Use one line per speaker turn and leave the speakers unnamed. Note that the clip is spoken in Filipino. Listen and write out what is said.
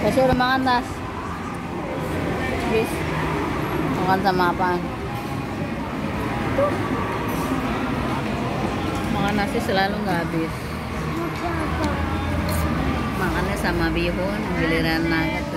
Kasi udah makan tas. Bis. Makan sama apaan? Makan nasi selalu nggak habis. Makannya sama bihun, giliran nugget